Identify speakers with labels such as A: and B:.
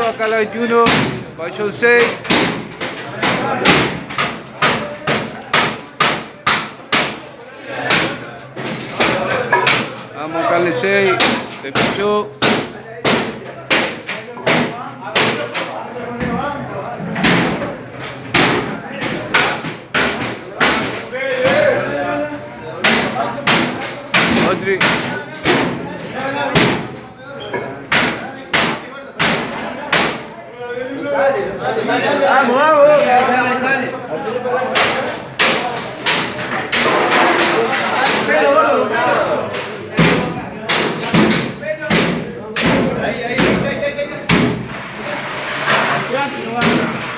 A: acá la 21, Pabellón 6. Vamos acá el 6, te escuchó. Otri.
B: Vamos, vamos. Ahí, ahí, ahí, ahí, ahí.